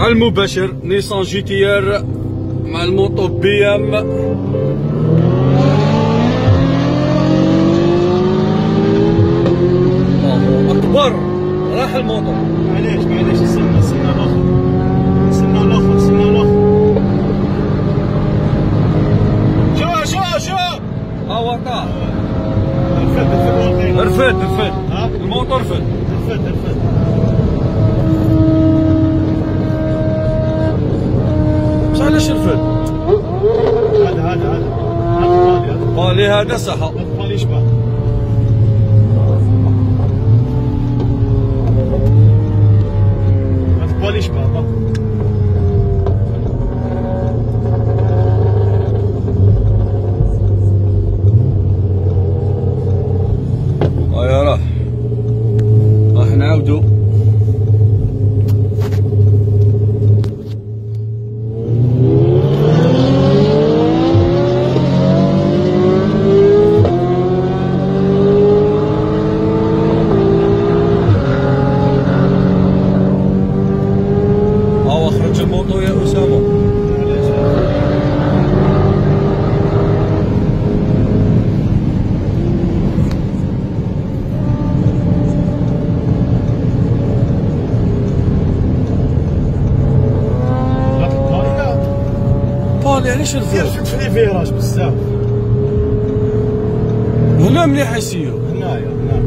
المباشر نيسان جي تي ار مع الموطو بي ام الله اكبر راح الموطو معليش معليش استنى استنى الآخر استنى الآخر استنى الآخر شو شو شو ها رفد رفد رفد رفد؟ الموطو رفد رفد رفد هذا بالي هذا بالي هذا بالي علاش رفد يرفد في الفيراج بزاف. هنا مليح يسيو هنايا هنا.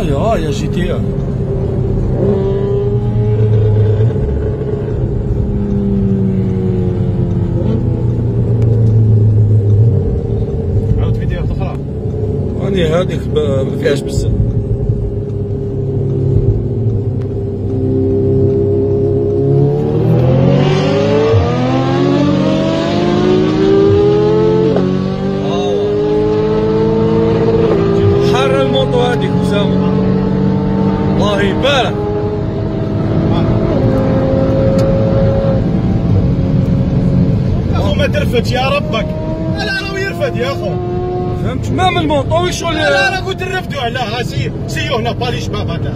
هايا هايا جي تي ار عاود فيديوهات أخرى راني هذيك ب- ما فيهاش بزاف. اسامه الله يبارك أخو ما ترفد يا ربك. لا لا يرفد يا أخو. فهمت؟ ما من الموطو وشو لا لا قلت نرفدوا علاه سي سيو هنا بالي شباب هذا